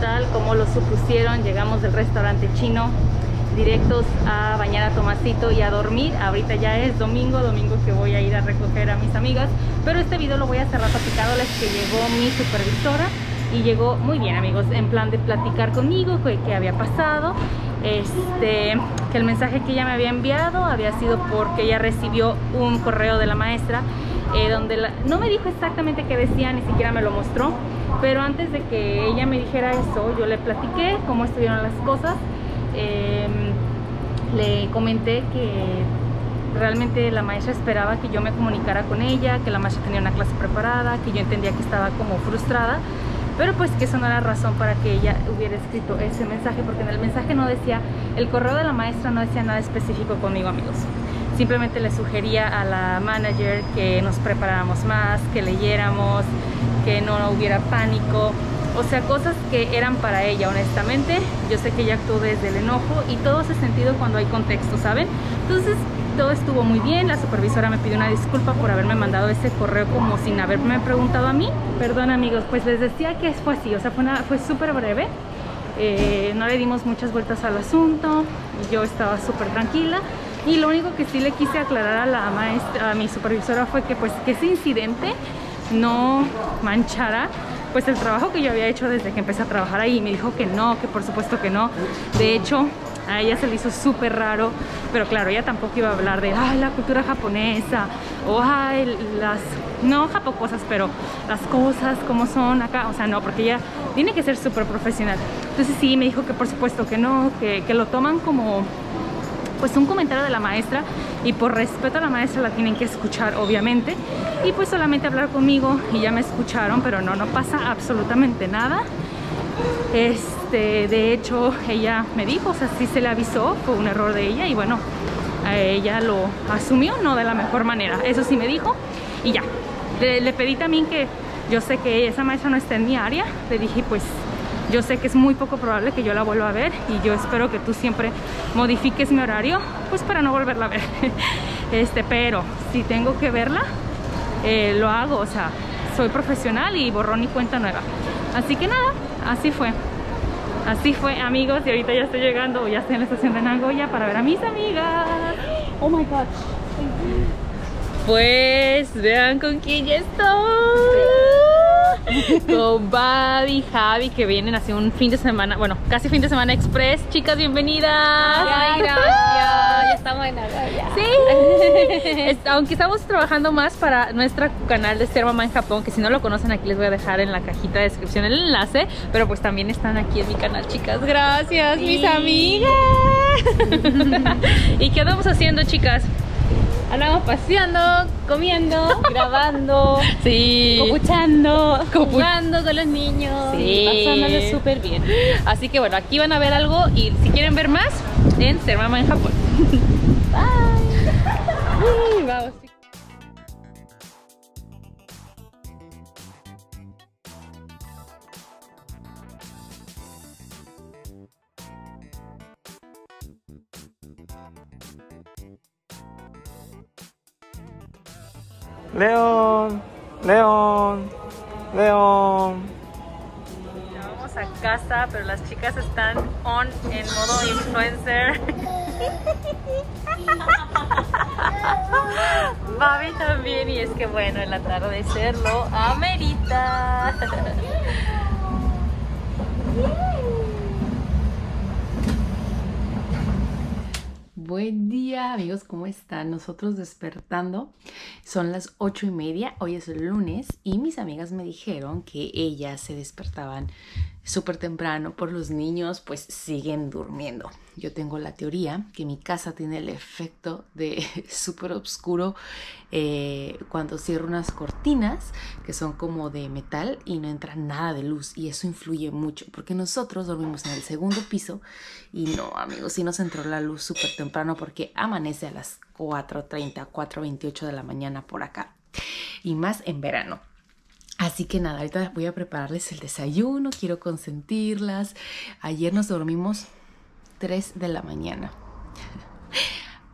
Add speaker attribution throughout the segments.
Speaker 1: Tal como lo supusieron, llegamos del restaurante chino directos a bañar a Tomasito y a dormir. Ahorita ya es domingo, domingo que voy a ir a recoger a mis amigas. Pero este video lo voy a cerrar platicándoles que llegó mi supervisora y llegó muy bien amigos, en plan de platicar conmigo qué, había pasado. Este, que el mensaje que ella me había enviado había sido porque ella recibió un correo de la maestra eh, donde no me dijo exactamente qué decía, ni siquiera me lo mostró, pero antes de que ella me dijera eso, yo le platiqué cómo estuvieron las cosas, eh, le comenté que realmente la maestra esperaba que yo me comunicara con ella, que la maestra tenía una clase preparada, que yo entendía que estaba como frustrada, pero pues que eso no era razón para que ella hubiera escrito ese mensaje, porque en el mensaje no decía, el correo de la maestra no decía nada específico conmigo amigos. Simplemente le sugería a la manager que nos preparáramos más, que leyéramos, que no hubiera pánico, o sea, cosas que eran para ella, honestamente. Yo sé que ella actuó desde el enojo y todo hace sentido cuando hay contexto, ¿saben? Entonces, todo estuvo muy bien. La supervisora me pidió una disculpa por haberme mandado ese correo como sin haberme preguntado a mí. Perdón, amigos, pues les decía que fue así, o sea, fue, fue súper breve. Eh, no le dimos muchas vueltas al asunto, yo estaba súper tranquila y lo único que sí le quise aclarar a la maestra, a mi supervisora fue que pues que ese incidente no manchara pues el trabajo que yo había hecho desde que empecé a trabajar ahí. Me dijo que no, que por supuesto que no. De hecho, a ella se le hizo súper raro, pero claro, ella tampoco iba a hablar de ay, la cultura japonesa o ay, las, no japocosas, pero las cosas como son acá, o sea, no, porque ella tiene que ser súper profesional. Entonces sí, me dijo que por supuesto que no, que, que lo toman como pues un comentario de la maestra y por respeto a la maestra la tienen que escuchar obviamente. Y pues solamente hablar conmigo y ya me escucharon pero no, no pasa absolutamente nada. Este, de hecho ella me dijo, o sea, sí se le avisó, fue un error de ella y bueno, ella lo asumió no de la mejor manera, eso sí me dijo y ya, le, le pedí también que yo sé que esa maestra no está en mi área, le dije pues yo sé que es muy poco probable que yo la vuelva a ver y yo espero que tú siempre modifiques mi horario pues para no volverla a ver. Este pero si tengo que verla eh, lo hago o sea soy profesional y borrón y cuenta nueva. Así que nada así fue. Así fue amigos y ahorita ya estoy llegando ya estoy en la estación de Nagoya para ver a mis amigas. Oh my god pues vean con quién ya estoy con Babi, Javi, que vienen así un fin de semana, bueno, casi fin de semana express. Chicas, bienvenidas.
Speaker 2: Ay, gracias. Ya estamos en Nagoya.
Speaker 1: Sí. Aunque estamos trabajando más para nuestro canal de Ser Mamá en Japón, que si no lo conocen aquí les voy a dejar en la cajita de descripción el enlace, pero pues también están aquí en mi canal, chicas. Gracias, mis amigas. ¿Y qué andamos haciendo, chicas?
Speaker 2: Andamos paseando, comiendo, grabando,
Speaker 1: sí.
Speaker 2: copuchando, jugando con los niños,
Speaker 1: sí.
Speaker 2: pasándolo súper bien.
Speaker 1: Así que bueno, aquí van a ver algo y si quieren ver más, en Ser Mamá en Japón.
Speaker 2: Bye.
Speaker 1: Vamos.
Speaker 3: León, León, León.
Speaker 1: Ya vamos a casa, pero las chicas están on en modo influencer. Babi también, y es que bueno, el atardecer lo amerita. Buen día amigos, ¿cómo están? Nosotros despertando, son las ocho y media, hoy es el lunes y mis amigas me dijeron que ellas se despertaban súper temprano por los niños, pues siguen durmiendo. Yo tengo la teoría que mi casa tiene el efecto de súper oscuro eh, cuando cierro unas cortinas que son como de metal y no entra nada de luz y eso influye mucho porque nosotros dormimos en el segundo piso y no amigos, sí nos entró la luz súper temprano porque amanece a las 4.30, 4.28 de la mañana por acá y más en verano. Así que nada, ahorita voy a prepararles el desayuno, quiero consentirlas. Ayer nos dormimos 3 de la mañana.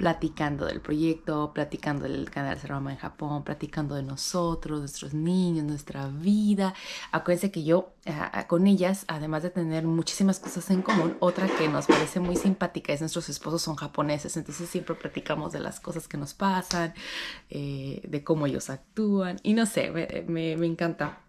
Speaker 4: Platicando del proyecto, platicando del canal Serama en Japón, platicando de nosotros, nuestros niños, nuestra vida. Acuérdense que yo ah, con ellas, además de tener muchísimas cosas en común, otra que nos parece muy simpática es nuestros esposos son japoneses, entonces siempre platicamos de las cosas que nos pasan, eh, de cómo ellos actúan y no sé, me encanta.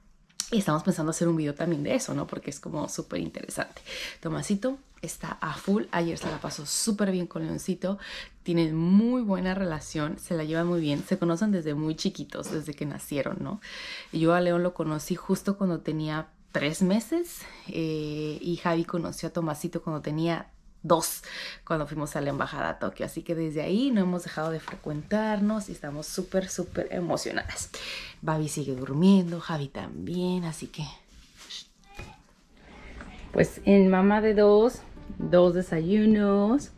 Speaker 4: Y estamos pensando hacer un video también de eso, ¿no? Porque es como súper interesante. Tomasito está a full. Ayer se la pasó súper bien con Leoncito. Tienen muy buena relación. Se la llevan muy bien. Se conocen desde muy chiquitos, desde que nacieron, ¿no? Yo a León lo conocí justo cuando tenía tres meses. eh, y Javi conoció a Tomasito cuando tenía dos cuando fuimos a la embajada a Tokio. Así que desde ahí no hemos dejado de frecuentarnos y estamos súper, súper emocionadas. Babi sigue durmiendo, Javi también, así que
Speaker 1: Pues en mamá de dos, dos desayunos,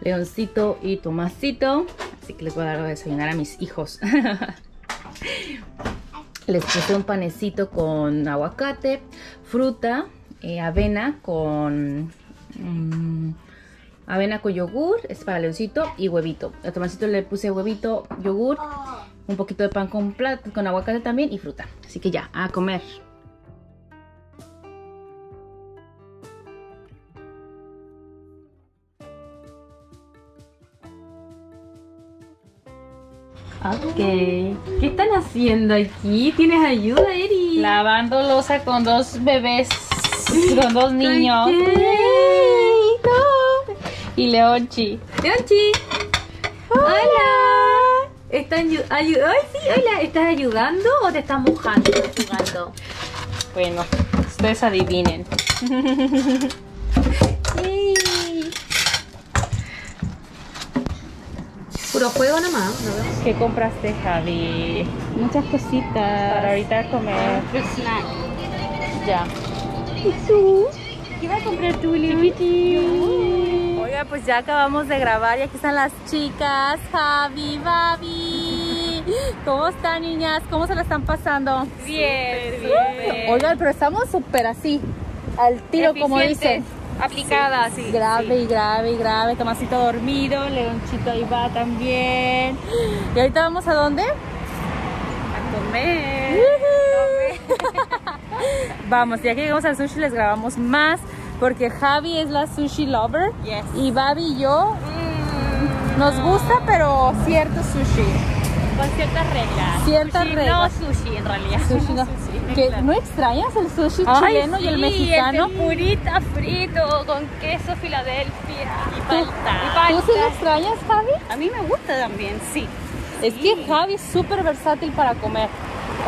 Speaker 1: Leoncito y Tomasito. Así que les voy a dar a desayunar a mis hijos. les puse un panecito con aguacate, fruta, eh, avena con... mm, avena con yogur, es para Leoncito, y huevito. A Tomasito le puse huevito, yogur, un poquito de pan con, plat- con aguacate también y fruta. Así que ya, a comer.
Speaker 2: Ok. ¿Qué están haciendo aquí? ¿Tienes ayuda, Eri?
Speaker 1: Lavando losa con dos bebés, con dos niños. Y Leonchi.
Speaker 2: Leonchi. Hola. ¿Están ayu- ayu- Ay, sí, hola. ¿Estás ayudando o te estás mojando jugando?
Speaker 1: Bueno, ustedes adivinen.
Speaker 2: Puro juego nomás. ¿no?
Speaker 1: ¿Qué compraste, Javi?
Speaker 2: Muchas cositas.
Speaker 1: Para ahorita comer. Ya.
Speaker 2: ¿Qué va a comprar tú,
Speaker 1: Oiga, pues ya acabamos de grabar y aquí están las chicas, Javi, Babi. ¿Cómo están, niñas? ¿Cómo se la están pasando?
Speaker 2: Bien, bien.
Speaker 1: Oigan, pero estamos súper así, al tiro, como dicen.
Speaker 2: Aplicada, sí.
Speaker 1: Grave y grave y grave. Tomasito dormido, Leonchito ahí va también. ¿Y ahorita vamos a dónde?
Speaker 2: A comer.
Speaker 1: Vamos, ya que llegamos al sushi les grabamos más porque Javi es la sushi lover
Speaker 2: Yes.
Speaker 1: y Babi y yo nos gusta pero cierto sushi.
Speaker 2: Con ciertas reglas.
Speaker 1: Ciertas
Speaker 2: Sushi,
Speaker 1: reglas.
Speaker 2: No sushi, en realidad.
Speaker 1: Sushi no. ¿Que ¿No extrañas el sushi
Speaker 2: Ay,
Speaker 1: chileno y el mexicano?
Speaker 2: El purita frito con queso Filadelfia. Y palta.
Speaker 1: ¿Tú sí lo extrañas, Javi?
Speaker 2: A mí me gusta también, sí.
Speaker 1: Es que Javi es súper versátil para comer.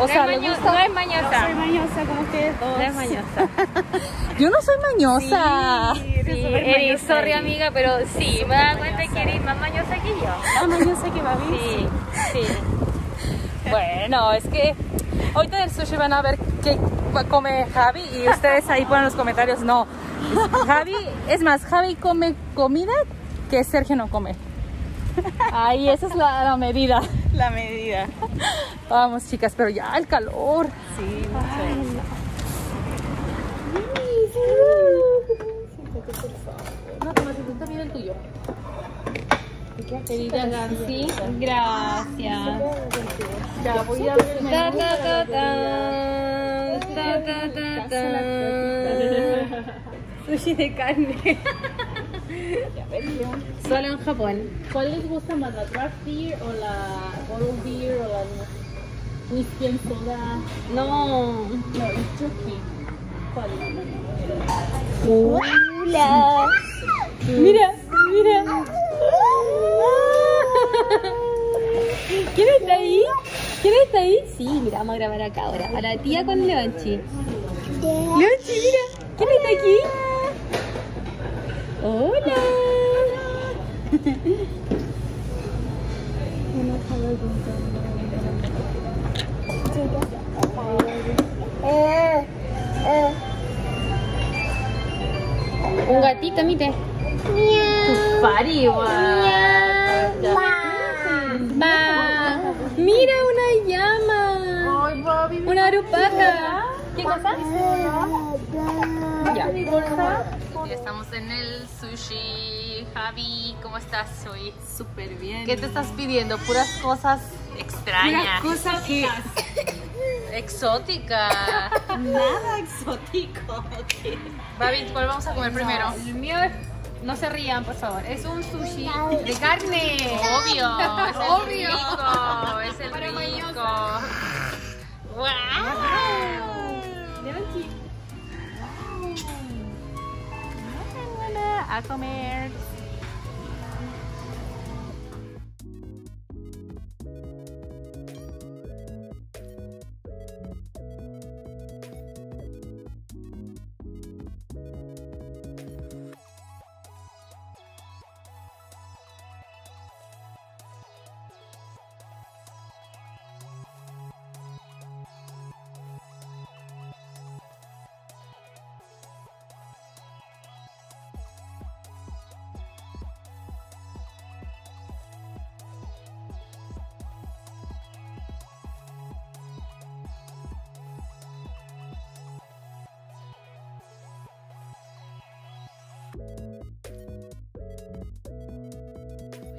Speaker 1: O sea,
Speaker 2: no, es maño-
Speaker 1: gusta...
Speaker 2: no es mañosa.
Speaker 5: Soy mañosa como ustedes dos.
Speaker 2: No es mañosa.
Speaker 1: Yo no soy mañosa.
Speaker 2: Sí,
Speaker 5: súper
Speaker 2: eres,
Speaker 5: mañosa,
Speaker 2: sorry amiga, pero sí, me da cuenta que eres más mañosa que yo.
Speaker 5: Más mañosa que Babi.
Speaker 2: Sí, sí.
Speaker 1: Bueno, es que ahorita en el sushi van a ver qué come Javi y ustedes ahí ponen en los comentarios. No, Javi, es más, Javi come comida que Sergio no come. Ahí, esa es la, la medida.
Speaker 5: La medida.
Speaker 1: Vamos, chicas, pero ya el calor.
Speaker 5: Sí,
Speaker 1: No, Tomasito, está bien el tuyo. Querida Nancy,
Speaker 2: Gracias.
Speaker 1: ya voy a
Speaker 2: tan. Sushi de carne. Solo en Japón.
Speaker 1: ¿Cuál les gusta más, la draft beer o la bottle beer o la whisky soda?
Speaker 2: No.
Speaker 1: No, el turkey. ¿Cuál?
Speaker 2: Hola. Mira, mira. ¿Quién está ahí? ¿Quién está ahí? Sí, mira, vamos a grabar acá ahora. A la tía con Leonchi. Leonchi, mira. ¿Quién está aquí? Hola. Un gatito, mire. Mira una llama. Una arupaca. ¿Qué cosa? Ya.
Speaker 1: Ya estamos en el sushi. Javi, ¿cómo estás hoy?
Speaker 2: Súper bien.
Speaker 1: ¿Qué te estás pidiendo? Puras cosas extrañas.
Speaker 2: cosa que
Speaker 1: Exótica.
Speaker 2: nada exótico.
Speaker 1: Babi, ¿cuál vamos a comer primero?
Speaker 2: El mío es, no se rían, por favor. Es un sushi de carne.
Speaker 1: Obvio, es el
Speaker 2: Obvio.
Speaker 1: rico, es el rico. ¡Wow! Aquaman.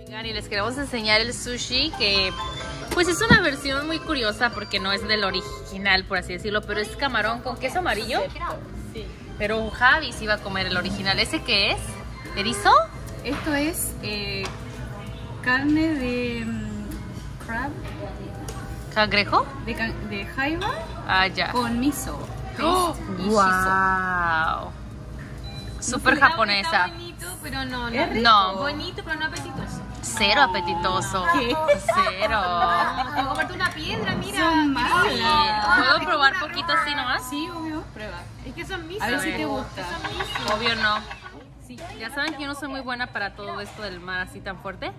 Speaker 1: Oigan, y les queremos enseñar el sushi que pues es una versión muy curiosa porque no es del original, por así decirlo, pero es camarón con queso amarillo.
Speaker 2: Sí.
Speaker 1: Pero Javi sí iba a comer el original. ¿Ese qué es? ¿Erizo?
Speaker 2: Esto es eh, carne de mm, crab,
Speaker 1: ¿Cangrejo?
Speaker 2: de, de jaiba
Speaker 1: Ah, ya.
Speaker 2: con miso.
Speaker 1: ¡Oh! ¡Wow! Súper
Speaker 2: Está
Speaker 1: japonesa.
Speaker 2: bonito, pero no, no.
Speaker 1: rico. No.
Speaker 2: Bonito, pero no apetitoso.
Speaker 1: Cero apetitoso.
Speaker 2: ¿Qué?
Speaker 1: Cero.
Speaker 2: Voy a comerte una piedra, mira.
Speaker 5: Son malas.
Speaker 1: Sí. ¿Puedo probar poquito así nomás?
Speaker 2: Sí, obvio. Prueba. Es que son miso.
Speaker 5: A ver si te gusta.
Speaker 1: Obvio no. Ya saben que yo no soy muy buena para todo esto del mar así tan fuerte.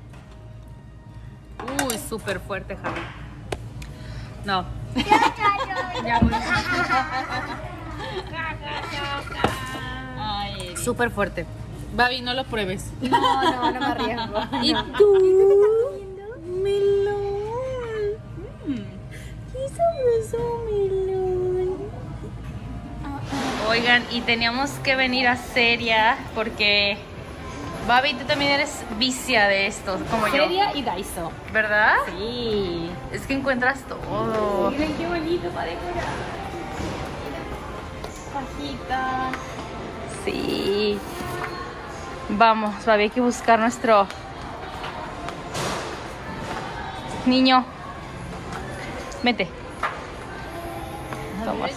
Speaker 1: Uy, súper fuerte, Javi. No.
Speaker 2: Ay,
Speaker 1: Súper fuerte. Babi, no lo pruebes.
Speaker 2: no, no, no me arriesgo.
Speaker 1: ¿Y tú? Oigan, y teníamos que venir a Seria porque Babi, tú también eres vicia de esto, como yo.
Speaker 2: Seria y Daiso.
Speaker 1: ¿Verdad?
Speaker 2: Sí.
Speaker 1: Es que encuentras todo.
Speaker 2: Miren qué bonito para decorar. Pajita.
Speaker 1: Sí. Vamos, hay que buscar nuestro niño. Vete. Vamos.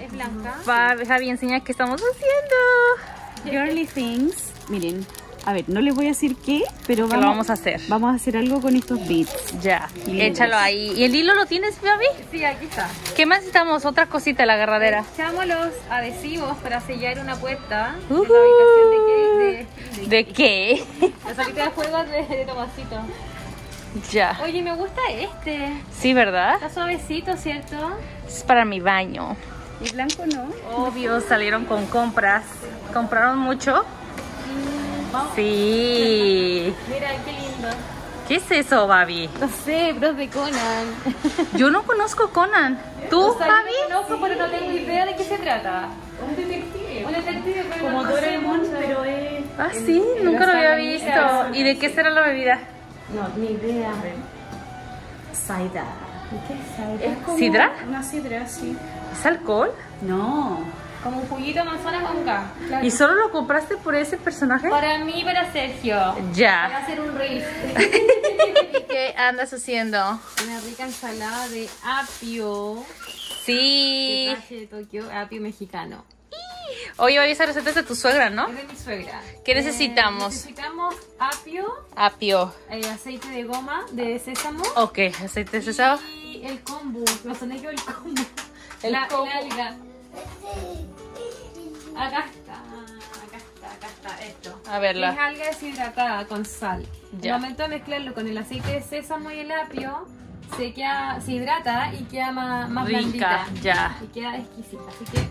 Speaker 2: Es blanca.
Speaker 1: Babi, Javi, enseña qué estamos haciendo.
Speaker 5: Girly things. Miren, a ver, no les voy a decir qué, pero
Speaker 1: ¿Qué
Speaker 5: vamos,
Speaker 1: lo vamos a hacer?
Speaker 5: vamos a hacer algo con estos beats.
Speaker 1: Ya, échalo ahí. ¿Y el hilo lo tienes, Babi?
Speaker 2: Sí, aquí está.
Speaker 1: ¿Qué más necesitamos? Otra cosita, la agarradera.
Speaker 2: Echamos los adhesivos para sellar una puerta
Speaker 1: Ujú.
Speaker 2: en la habitación de Kate de,
Speaker 1: ¿De qué?
Speaker 2: la salita de juegos de, de Tomasito.
Speaker 1: ya.
Speaker 2: Oye, me gusta este.
Speaker 1: Sí, ¿verdad?
Speaker 2: Está suavecito, ¿cierto?
Speaker 1: Es para mi baño.
Speaker 5: Y blanco no.
Speaker 1: Obvio, salieron con compras. ¿Compraron mucho? Sí.
Speaker 2: Mira, qué lindo.
Speaker 1: ¿Qué es eso, Babi?
Speaker 2: No sé, bros de Conan.
Speaker 1: Yo no conozco Conan. ¿Tú,
Speaker 2: O sea, yo lo conozco, pero no tengo idea de qué se trata. Un detective. Un detective, pero
Speaker 5: Como
Speaker 2: no
Speaker 5: Doraemon, pero es...
Speaker 1: Ah, sí, nunca lo había visto. ¿Y de qué será la bebida?
Speaker 5: No, ni idea. Saida. ¿Qué es Saida? Es como
Speaker 1: ¿Sidra?
Speaker 5: Una sidra, sí.
Speaker 1: ¿Es alcohol?
Speaker 5: No.
Speaker 2: Como un juguito de manzana con K.
Speaker 1: ¿Y solo lo compraste por ese personaje?
Speaker 2: Para mí y para Sergio. Voy a
Speaker 1: Ya.
Speaker 2: hacer un reel.
Speaker 1: ¿Qué andas haciendo?
Speaker 2: Una rica ensalada de apio.
Speaker 1: Sí.
Speaker 2: De Tokio, apio mexicano.
Speaker 1: Oye, Babi, esa receta es de tu suegra, ¿no?
Speaker 2: Es de mi suegra.
Speaker 1: ¿Qué necesitamos?
Speaker 2: Necesitamos apio,
Speaker 1: Apio.
Speaker 2: eh, aceite de goma, de sésamo
Speaker 1: Ok, aceite de sésamo.
Speaker 2: y el kombu. No sé el kombu.
Speaker 1: El
Speaker 2: la,
Speaker 1: kombu.
Speaker 2: la alga. Acá está, acá está, acá está esto.
Speaker 1: A verla.
Speaker 2: Es alga deshidratada con sal.
Speaker 1: Ya.
Speaker 2: Al momento de mezclarlo con el aceite de sésamo y el apio, se, queda, se hidrata y queda más, más
Speaker 1: Rica,
Speaker 2: blandita.
Speaker 1: ya.
Speaker 2: Y queda exquisita. Así que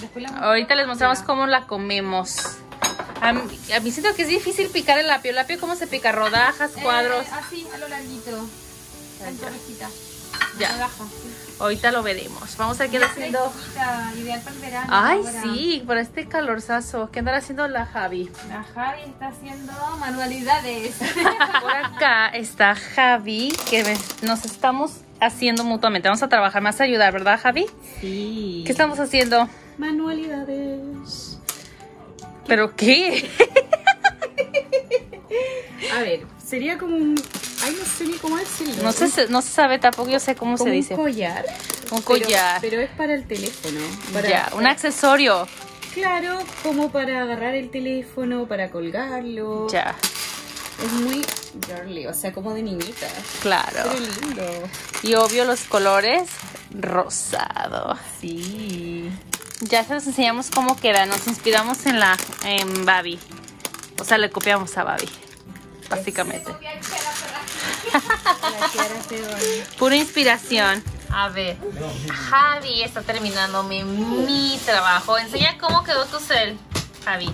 Speaker 2: después la
Speaker 1: Ahorita les mostramos
Speaker 2: Ya.
Speaker 1: cómo la comemos. A mí, a mí siento que es difícil picar el apio. ¿El apio cómo se pica? ¿Rodajas, cuadros?
Speaker 2: Eh, así, a lo larguito. En torrejita.
Speaker 1: Ya. Ahorita lo veremos. Vamos a quedar haciendo.
Speaker 2: Ideal para el verano.
Speaker 1: Ay,
Speaker 2: ahora.
Speaker 1: sí, para este calorzazo. ¿Qué andará haciendo la Javi?
Speaker 2: La Javi está haciendo manualidades.
Speaker 1: Por acá está Javi, que nos estamos haciendo mutuamente. Vamos a trabajar más a ayudar, ¿verdad, Javi?
Speaker 5: Sí.
Speaker 1: ¿Qué estamos haciendo?
Speaker 5: Manualidades.
Speaker 1: ¿Pero qué?
Speaker 5: A ver, sería como un. Ay, no sé ni cómo decirlo.
Speaker 1: No se, no se sabe tampoco, yo sé cómo
Speaker 5: como
Speaker 1: se
Speaker 5: un
Speaker 1: dice.
Speaker 5: collar.
Speaker 1: Un collar.
Speaker 5: Pero, es para el teléfono. Para,
Speaker 1: Ya, un accesorio.
Speaker 5: Claro, como para agarrar el teléfono, para colgarlo.
Speaker 1: Ya,
Speaker 5: Es muy girly, o sea, como de niñita.
Speaker 1: claro.
Speaker 5: Pero lindo.
Speaker 1: Y obvio los colores rosado.
Speaker 5: Sí.
Speaker 1: Ya se los enseñamos cómo queda. Nos inspiramos en la en Babi. O sea, le copiamos a Babi. Básicamente. Pura inspiración. A ver. Javi está terminando mi, mi trabajo. Enseña cómo quedó tu cel, Javi.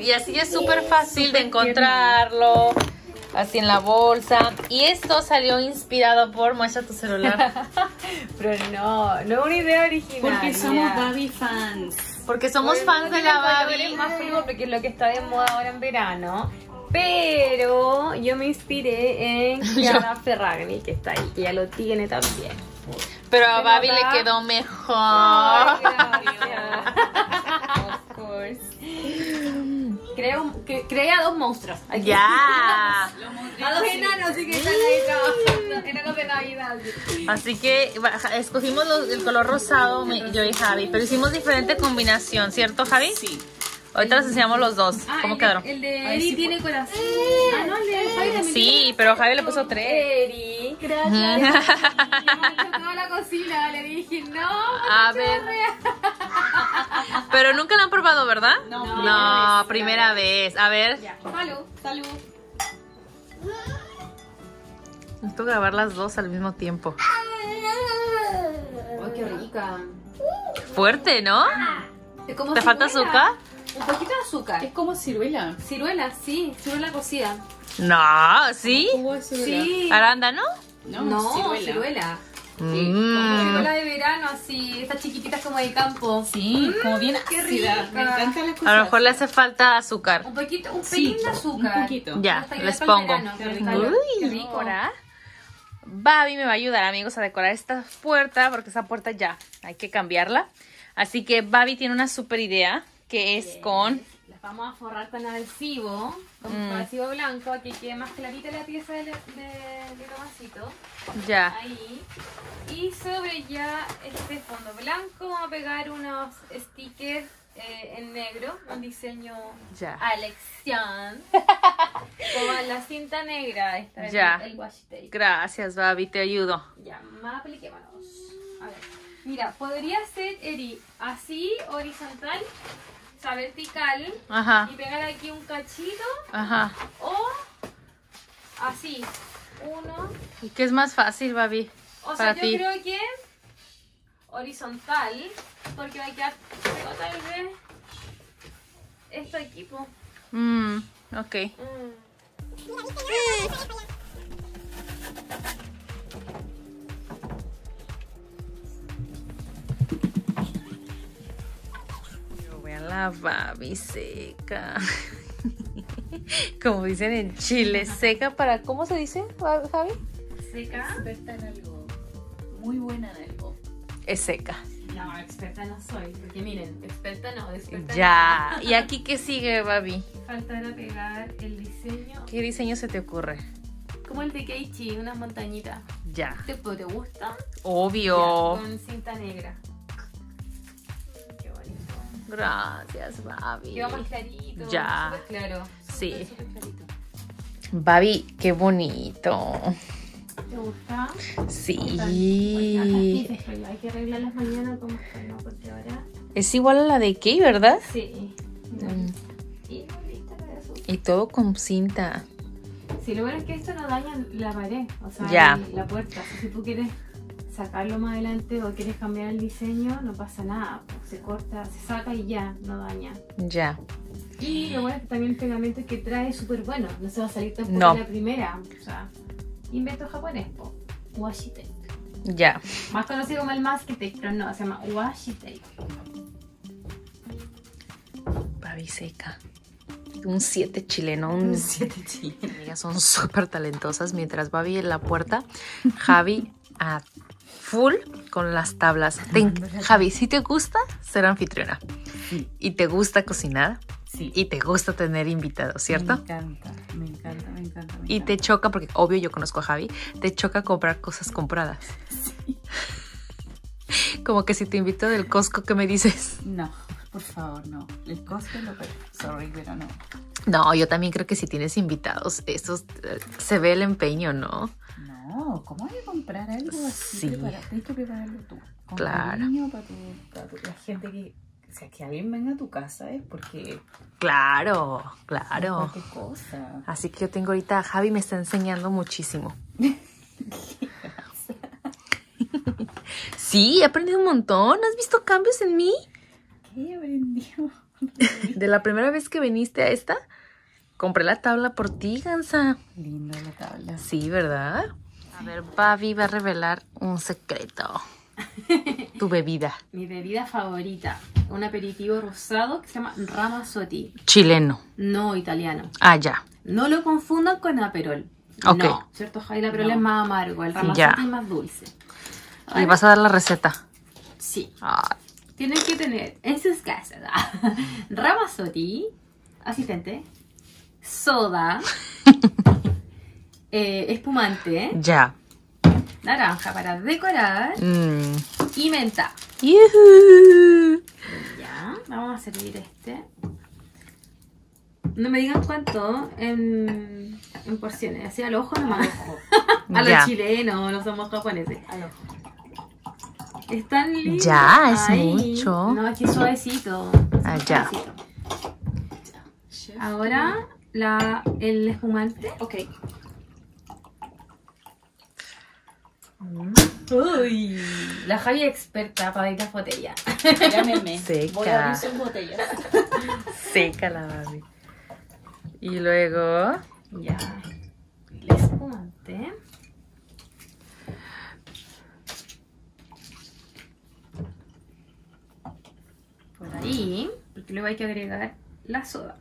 Speaker 1: Y así es súper fácil de encontrarlo. Así en la bolsa. Y esto salió inspirado por muestra tu celular.
Speaker 2: Pero no, no es una idea original.
Speaker 5: Porque somos Babi fans.
Speaker 1: Porque somos fans de la Babi.
Speaker 2: más frío porque es lo que está de moda ahora en verano. Pero yo me inspiré en Chiara Ferragni, que está ahí, que ya lo tiene también.
Speaker 1: Pero a Babi le quedó mejor.
Speaker 2: Gracias. of course. Creo que crea dos monstruos. Aquí.
Speaker 1: Ya.
Speaker 2: A dos enanos, así que están ahí trabajando. Enanos de Navidad.
Speaker 1: Así que escogimos los- el color rosado, mi- yo y Javi, pero hicimos diferente combinación, ¿cierto, Javi? Sí. Ahorita les enseñamos los dos.
Speaker 2: Ah,
Speaker 1: ¿Cómo
Speaker 2: el
Speaker 1: quedaron?
Speaker 2: De, el de Eri tiene corazón. Ah, no, el de Javi también
Speaker 1: Sí, pero Javi le puso tres.
Speaker 2: Eri, gracias. Yo toda la cocina, le dije, no,
Speaker 1: A ver. Pero nunca lo han probado, ¿verdad? No. No, primera vez. A ver,
Speaker 2: Salud, salud.
Speaker 1: necesito grabar las dos al mismo tiempo.
Speaker 2: Ay, qué rica.
Speaker 1: Fuerte, ¿no?
Speaker 2: Es como
Speaker 1: ¿Te falta azúcar?
Speaker 2: Un poquito de azúcar.
Speaker 5: Es como ciruela.
Speaker 2: Ciruela, sí, ciruela cocida.
Speaker 1: No, ¿sí?
Speaker 5: Jugo de ciruela.
Speaker 2: Sí.
Speaker 1: ¿Arándano?
Speaker 5: No,
Speaker 2: No,
Speaker 5: ciruela.
Speaker 2: ciruela.
Speaker 1: Mm.
Speaker 2: Ciruela de verano, así, estas chiquititas como de campo.
Speaker 5: Sí, como bien
Speaker 2: qué
Speaker 5: ácida.
Speaker 2: rica.
Speaker 5: Me encantan las cosas.
Speaker 1: A lo mejor le hace falta azúcar.
Speaker 2: Un poquito, un
Speaker 5: Sí,
Speaker 2: pelín de azúcar.
Speaker 5: un poquito.
Speaker 1: Ya, les pongo.
Speaker 2: verano,
Speaker 5: Qué rico.
Speaker 1: Uy,
Speaker 2: qué rico.
Speaker 1: Babi me va a ayudar, amigos, a decorar esta puerta, porque esa puerta ya hay que cambiarla. Así que Babi tiene una super idea, que es con...
Speaker 2: Vamos a forrar con adhesivo, con
Speaker 1: Mm.
Speaker 2: adhesivo blanco, que quede más clarita la pieza del de, del romancito.
Speaker 1: Ya,
Speaker 2: Ahí. Y sobre ya este fondo blanco vamos a pegar unos stickers eh, en negro, un diseño
Speaker 1: ya.
Speaker 2: a elección. Como la cinta negra, esta
Speaker 1: Ya.
Speaker 2: el, el washi tape.
Speaker 1: Gracias, Babi, te ayudo.
Speaker 2: Ya, más apliquémonos. A ver. Mira, podría ser, Eri, así, horizontal, vertical,
Speaker 1: Ajá,
Speaker 2: y pegar aquí un cachito,
Speaker 1: ajá.
Speaker 2: o así, uno.
Speaker 1: ¿Y qué es más fácil, Babi?
Speaker 2: O sea,
Speaker 1: ti.
Speaker 2: yo creo que horizontal, porque va a quedar tal vez esto aquí, po.
Speaker 1: Mm, ok.
Speaker 2: Mm.
Speaker 1: La Babi seca. Como dicen en Chile, seca para... ¿Cómo se dice, Javi?
Speaker 2: ¿Seca?
Speaker 5: Experta en algo. Muy buena en algo.
Speaker 1: Es seca.
Speaker 2: No, experta no soy, porque miren, experta no, experta
Speaker 1: Ya. ¿Y aquí qué sigue, Babi?
Speaker 2: no. Faltará pegar el diseño,
Speaker 1: ¿Qué diseño se te ocurre?
Speaker 2: como el de Keiichi, unas montañitas.
Speaker 1: Ya.
Speaker 2: ¿Te, te gusta?
Speaker 1: Obvio.
Speaker 2: Con cinta negra.
Speaker 1: Gracias, Babi.
Speaker 2: Quedó más clarito.
Speaker 1: Ya.
Speaker 2: claro.
Speaker 1: Sí.
Speaker 2: Clarito.
Speaker 1: Babi, qué bonito.
Speaker 2: ¿Te gusta?
Speaker 1: Sí.
Speaker 2: Hay que arreglar las mañanas como no, porque ahora.
Speaker 1: Es igual a la de Kay, ¿verdad?
Speaker 2: Sí.
Speaker 1: Mm.
Speaker 2: Y
Speaker 1: todo con cinta.
Speaker 2: Sí, lo bueno es que esto no daña la pared, o sea, la puerta. Si tú quieres sacarlo más adelante o quieres cambiar el diseño, no pasa nada. Se corta, se saca y ya, no daña.
Speaker 1: Ya.
Speaker 2: Y lo bueno es que también el pegamento que trae es súper bueno. No se va a salir tampoco
Speaker 4: No.
Speaker 2: la primera. O sea, invento japonés, po. Washi tape.
Speaker 4: Ya.
Speaker 2: Más conocido como el mask tape, pero no, se llama washi tape.
Speaker 4: Babi seca. Un 7 chileno, un 7 chileno. Amigas son súper talentosas. Mientras Babi en la puerta, Javi a full con las tablas. Te- Javi, si te gusta ser anfitriona y te gusta cocinar
Speaker 5: Sí.
Speaker 4: y te gusta tener invitados,
Speaker 5: Me
Speaker 4: ¿cierto?
Speaker 5: encanta, me encanta, me encanta. me
Speaker 4: Y te
Speaker 5: encanta.
Speaker 4: choca, porque obvio yo conozco a Javi, te choca comprar cosas compradas. Como que si te invito del Costco, ¿qué me dices?
Speaker 5: No, por favor, no. El costo lo peor. Sorry, pero no.
Speaker 4: No, yo también creo que si tienes invitados, esos eh, se ve el empeño, ¿no?
Speaker 5: No, ¿cómo hay que comprar algo así?
Speaker 4: Sí.
Speaker 5: Tienes que prepararlo tú. Con
Speaker 4: Claro.
Speaker 5: cariño para, tu, para tu- la gente que... O sea, que alguien venga a tu casa es porque...
Speaker 4: Claro,
Speaker 5: es
Speaker 4: claro.
Speaker 5: cosa.
Speaker 4: Así que yo tengo ahorita, Javi me está enseñando muchísimo. Sí, he aprendido un montón. ¿Has visto cambios en mí?
Speaker 5: ¿Qué aprendió?
Speaker 4: De la primera vez que viniste a esta, compré la tabla por ti, Gansa.
Speaker 5: Linda la tabla.
Speaker 4: Sí, ¿verdad? A ver, Babi va a revelar un secreto. Tu bebida.
Speaker 2: Mi bebida favorita. Un aperitivo rosado que se llama Ramazzotti.
Speaker 4: Chileno.
Speaker 2: No italiano.
Speaker 4: Ah, ya.
Speaker 2: No lo confundan con Aperol.
Speaker 4: Ok.
Speaker 2: No, ¿cierto? El Aperol
Speaker 5: No.
Speaker 2: es más amargo, el Ramazzotti
Speaker 4: Ya.
Speaker 2: es más dulce.
Speaker 4: Y
Speaker 2: Ahora,
Speaker 4: vas a dar la receta.
Speaker 2: Sí.
Speaker 4: Ah,
Speaker 2: Tienen que tener en sus casas Ramazzotti, asistente, soda, eh, espumante,
Speaker 4: ya.
Speaker 2: naranja para decorar
Speaker 4: Mm.
Speaker 2: y menta.
Speaker 4: Yujú.
Speaker 2: Ya, vamos a servir este. No me digan cuánto en, en porciones, así al ojo nomás. A los chilenos, no somos japoneses.
Speaker 5: Al ojo.
Speaker 2: Están lindos.
Speaker 4: Ya, es
Speaker 2: Ay,
Speaker 4: mucho.
Speaker 2: No, es que es suavecito.
Speaker 4: Ah, ya.
Speaker 2: Suavecito. Ahora la, el espumante.
Speaker 5: Ok.
Speaker 2: Uy, la Javi experta para abrir las botellas.
Speaker 5: Llámeme.
Speaker 4: Seca.
Speaker 5: Voy a abrir sus botellas.
Speaker 4: Seca la Babi. Y luego.
Speaker 2: Ya. El espumante. Por ahí, porque luego hay que agregar la soda.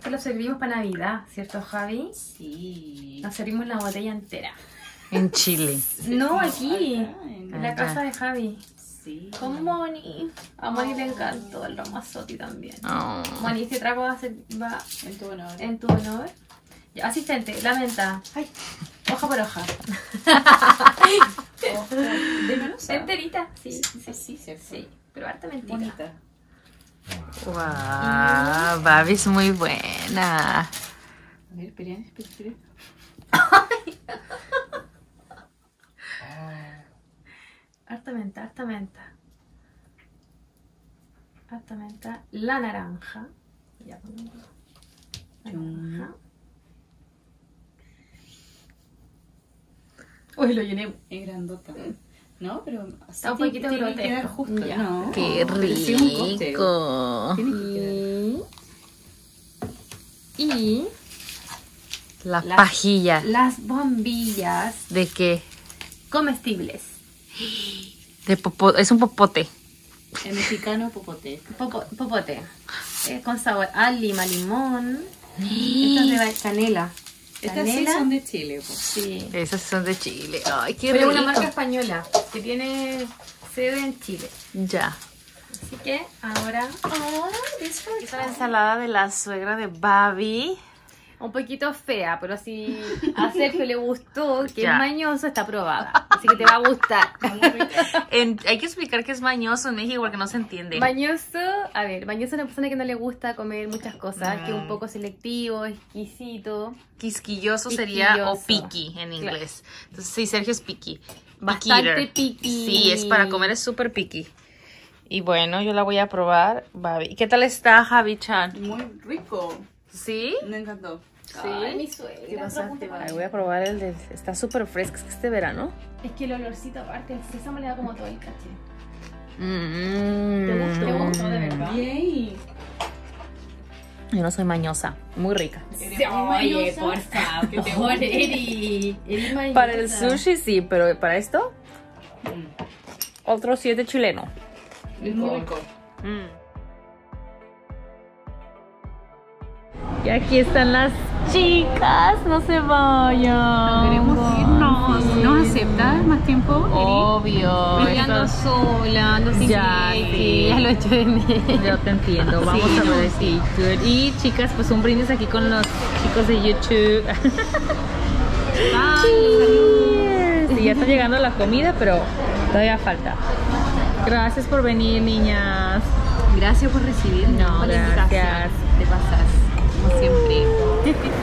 Speaker 2: Esto lo servimos para Navidad, ¿cierto, Javi?
Speaker 5: Sí.
Speaker 2: Nos servimos la botella entera.
Speaker 4: En Chile.
Speaker 2: No, aquí,
Speaker 5: Acá, en-
Speaker 2: la
Speaker 4: Acá.
Speaker 2: casa de Javi.
Speaker 5: Sí.
Speaker 2: Con Moni. A Moni le encantó el Ramazzotti también.
Speaker 4: Oh.
Speaker 2: Moni, este trago va, a ser- va
Speaker 5: En tu honor.
Speaker 2: en tu honor. Asistente, la menta. Ay, hoja por hoja.
Speaker 5: De.
Speaker 2: Enterita, sí, sí,
Speaker 5: Sí,
Speaker 2: sí,
Speaker 5: sí.
Speaker 2: Pero harta mentira.
Speaker 5: Bonita.
Speaker 4: Wow, Babi es muy buena.
Speaker 5: A ver, esperen, esperen, esperen.
Speaker 2: Harta menta, harta menta. Harta menta. La naranja. Ya ponemos la naranja. Uy, lo llené.
Speaker 5: Es grandota. No, pero así
Speaker 2: Está un
Speaker 5: tiene-
Speaker 2: poquito
Speaker 5: tiene que quedar justo.
Speaker 2: Ya.
Speaker 5: No,
Speaker 4: Qué
Speaker 5: sí es
Speaker 4: rico.
Speaker 5: Tiene que quedar.
Speaker 2: Y, y
Speaker 4: La
Speaker 2: Las-
Speaker 4: pajilla.
Speaker 2: las bombillas
Speaker 4: ¿De qué?
Speaker 2: comestibles.
Speaker 4: De popo- es un popote.
Speaker 5: El mexicano popote.
Speaker 2: Popo- popote. Eh, con sabor a lima, limón. Estas de va- canela.
Speaker 5: Estas sí son de Chile.
Speaker 2: Sí.
Speaker 4: Esas son de Chile. Ay, qué
Speaker 2: Pero
Speaker 4: rico.
Speaker 2: es una marca española que tiene sede en Chile.
Speaker 4: Ya.
Speaker 2: Así que ahora
Speaker 4: Esa es la ensalada de la suegra de Babi.
Speaker 2: Un poquito fea, pero si a Sergio le gustó, que
Speaker 4: Ya.
Speaker 2: es mañoso, está probada. Así que te va a gustar.
Speaker 4: En- hay que explicar que es mañoso en México porque no se entiende.
Speaker 2: Mañoso, a ver, mañoso es una persona que no le gusta comer muchas cosas, que es un poco selectivo, exquisito,
Speaker 4: Quisquilloso sería o picky en inglés. Entonces, sí, Sergio es picky.
Speaker 2: Bastante picky.
Speaker 4: Sí, es para comer, es súper picky. Y bueno, yo la voy a probar. Babi. ¿Qué tal está, Javi-chan?
Speaker 5: Muy rico.
Speaker 4: ¿Sí?
Speaker 5: Me encantó.
Speaker 4: Sí. mi suegra. Ay, voy a probar el de... Está súper fresco es que este verano.
Speaker 2: Es que el olorcito aparte, el sésamo le da como todo el caché.
Speaker 4: Mm.
Speaker 2: ¿Te gustó de verdad?
Speaker 5: Yay.
Speaker 4: Yo no soy mañosa. Muy rica.
Speaker 2: Oye, por favor, Eri. Eri mañosa.
Speaker 4: Para el sushi sí, pero para esto... Otro siete chileno.
Speaker 5: Es muy rico.
Speaker 1: Y aquí están las chicas, no se vayan.
Speaker 2: Queremos irnos. ¿Nos aceptas más tiempo?
Speaker 4: Obvio.
Speaker 2: Yo ando sola, ando sin
Speaker 1: Ya, sí.
Speaker 2: Ya lo he hecho de mí.
Speaker 1: Yo te entiendo, vamos
Speaker 2: Sí,
Speaker 1: a
Speaker 2: no,
Speaker 1: ver
Speaker 2: sí.
Speaker 1: Good. Y chicas, pues un brindis aquí con los chicos de YouTube.
Speaker 2: Bye.
Speaker 1: Sí, ya está llegando la comida, pero todavía falta. Gracias por venir, niñas.
Speaker 2: Gracias por recibirnos.
Speaker 1: No, gracias.
Speaker 2: Invitación. Te pasas, como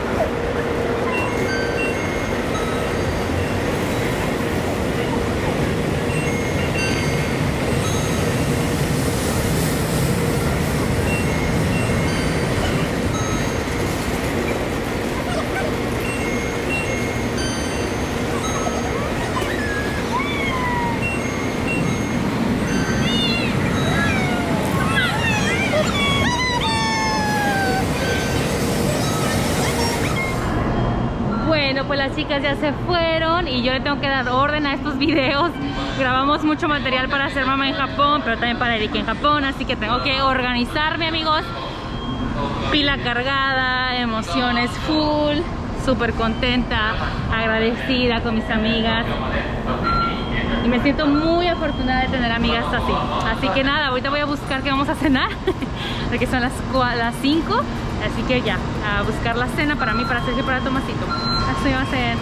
Speaker 1: Bueno, pues las chicas ya se fueron y yo le tengo que dar orden a estos videos. Grabamos mucho material para hacer mamá en Japón, pero también para Erika en Japón, así que tengo que organizarme, amigos. Pila cargada, emociones full, súper contenta, agradecida con mis amigas. Y me siento muy afortunada de tener amigas así. Así que nada, ahorita voy a buscar qué vamos a cenar, porque son las 5. Así que ya, a buscar la cena para mí, para Sergio y para Tomasito. Así va a ser.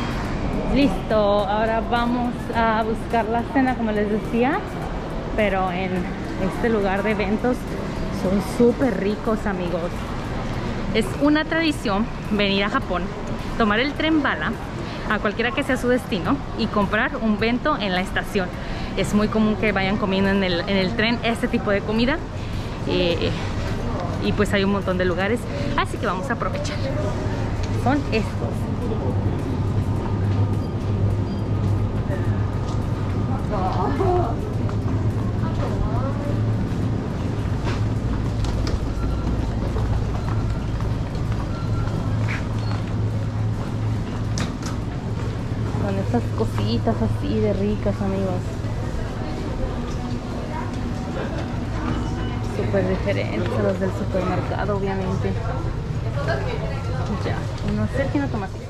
Speaker 1: Listo, ahora vamos a buscar la cena, como les decía. Pero en este lugar de eventos son súper ricos, amigos. Es una tradición venir a Japón, tomar el tren bala a cualquiera que sea su destino y comprar un bento en la estación. Es muy común que vayan comiendo en el, en el tren este tipo de comida. eh, y pues hay un montón de lugares, así que vamos a aprovechar. Son estos. Con estas cositas así de ricas, amigos. Súper diferentes a los del supermercado, obviamente. Ya, uno Sergio y uno Tomasito.